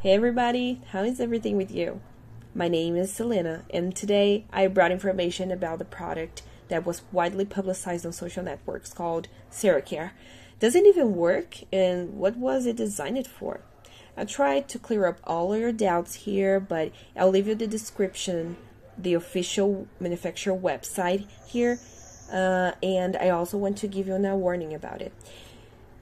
Hey everybody, how is everything with you? My name is Selena, and today I brought information about the product that was widely publicized on social networks called CeraCare. Does it even work, and what was it designed for? I tried to clear up all your doubts here, but I'll leave you the description, the official manufacturer website here, uh, and I also want to give you a warning about it.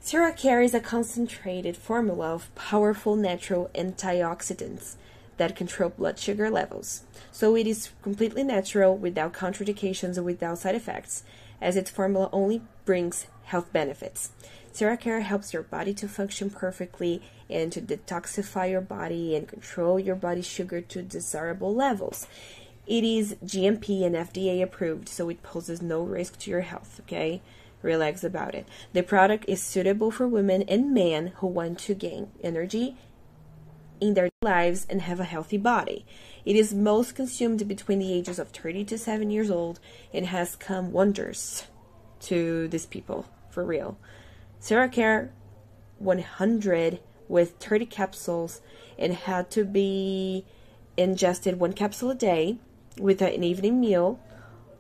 CeraCare is a concentrated formula of powerful natural antioxidants that control blood sugar levels. So it is completely natural, without contraindications, or without side effects, as its formula only brings health benefits. CeraCare helps your body to function perfectly and to detoxify your body and control your body's sugar to desirable levels. It is GMP and FDA approved, so it poses no risk to your health, okay? Relax about it. The product is suitable for women and men who want to gain energy in their lives and have a healthy body. It is most consumed between the ages of 30 to 7 years old and has come wonders to these people, for real. CeraCare 100 with 30 capsules and had to be ingested one capsule a day with an evening meal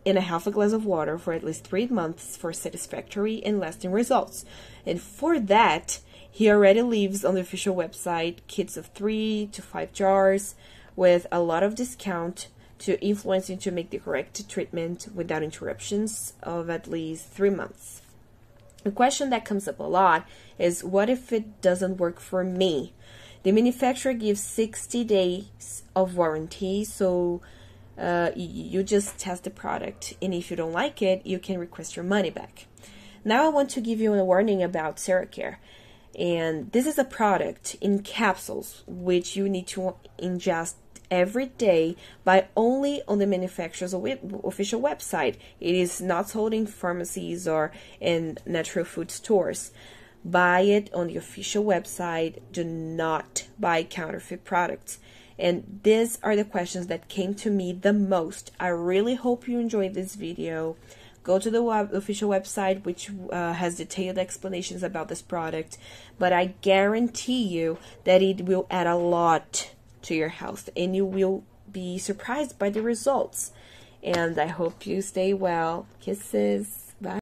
and a half a glass of water for at least three months for satisfactory and lasting results. And for that, he already leaves on the official website kits of three to five jars with a lot of discount to influence you to make the correct treatment without interruptions of at least three months. A question that comes up a lot is what if it doesn't work for me? The manufacturer gives 60 days of warranty, so uh, you just test the product, and if you don't like it, you can request your money back. Now, I want to give you a warning about CeraCare. And this is a product in capsules which you need to ingest every day buy only on the manufacturer's official website. It is not sold in pharmacies or in natural food stores. Buy it on the official website. Do not buy counterfeit products. And these are the questions that came to me the most. I really hope you enjoyed this video. Go to the web, official website, which uh, has detailed explanations about this product. But I guarantee you that it will add a lot to your health and you will be surprised by the results. And I hope you stay well. Kisses.